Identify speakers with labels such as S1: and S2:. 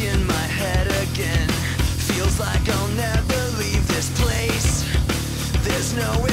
S1: in my head again. Feels like I'll never leave this place. There's no